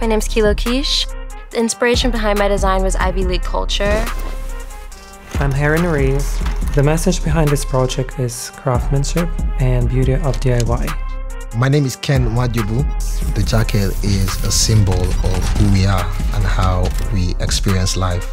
My name's Kilo Kish. The inspiration behind my design was Ivy League culture. I'm Heron Reeves. The message behind this project is craftsmanship and beauty of DIY. My name is Ken Wajubu. The jacket is a symbol of who we are and how we experience life.